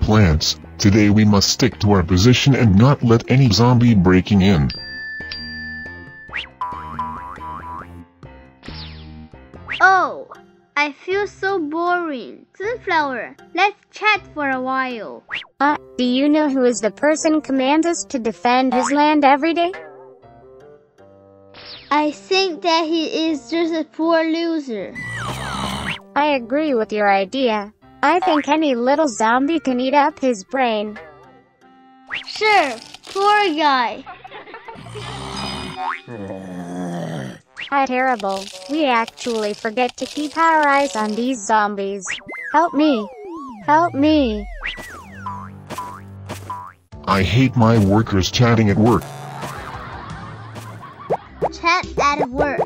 Plants, today we must stick to our position and not let any zombie breaking in. Oh, I feel so boring. Sunflower, let's chat for a while. Uh, do you know who is the person command us to defend his land every day? I think that he is just a poor loser. I agree with your idea. I think any little zombie can eat up his brain. Sure, poor guy. How terrible. We actually forget to keep our eyes on these zombies. Help me. Help me. I hate my workers chatting at work. Chat at work.